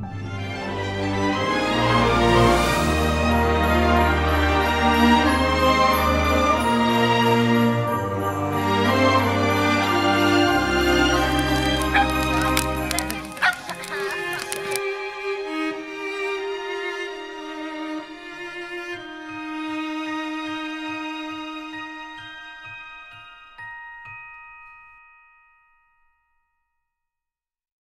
Bye.